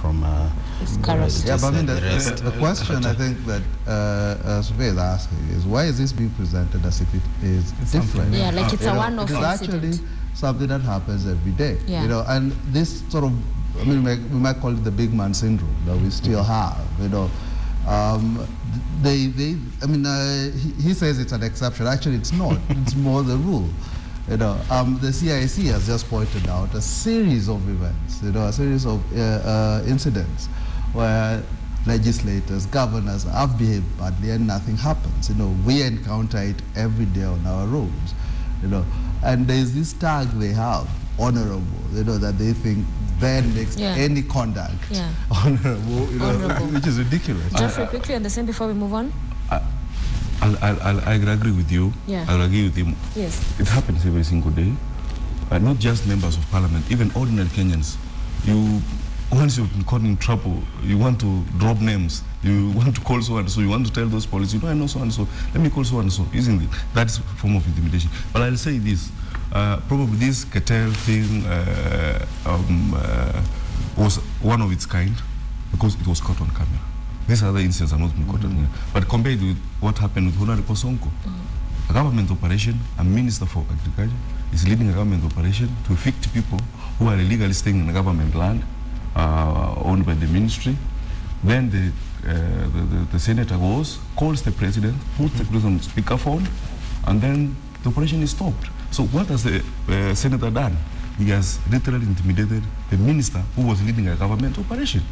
from uh, It's uh, Yeah, but I mean, the, the, the rest. the, the question I think that uh, uh, Sophia is asking is why is this being presented as if it is different? Yeah, like it's You a one-off It is actually something that happens every day. Yeah. You know, and this sort of, I mean, we might, we might call it the big man syndrome that we still have. You know, um, they, they, I mean, uh, he, he says it's an exception. Actually, it's not. it's more the rule. You know, um, the CIC has just pointed out a series of events. You know, a series of uh, uh, incidents where legislators, governors have behaved badly and nothing happens. You know, we encounter it every day on our roads. You know, and there's this tag they have, honorable. You know, that they think then makes Yeah. any conduct Yeah. honorable. You know, Honorable. which is ridiculous. Geoffrey, quickly on the same before we move on. I'll, I'll, I'll, I agree with you. Yeah. I'll agree with him. Yes. It happens every single day. Uh, not just members of parliament, even ordinary Kenyans. You, once you've been caught in trouble, you want to drop names. You want to call so and so. You want to tell those police, you know, I know so and so. Let me call so and so. Isn't it? That's a form of intimidation. But I'll say this. Uh, probably this cartel thing uh, um, uh, was one of its kind because it was caught on camera. These other incidents are not caught on camera. But compared with what happened with Honorable Sonko, a government operation, a minister for agriculture is leading a government operation to evict people who are illegally staying in government land uh, owned by the ministry. Then the, uh, the, the, the senator goes, calls the president, puts the president on speakerphone, and then the operation is stopped. So what has the uh, senator done? He has literally intimidated the minister who was leading a government operation.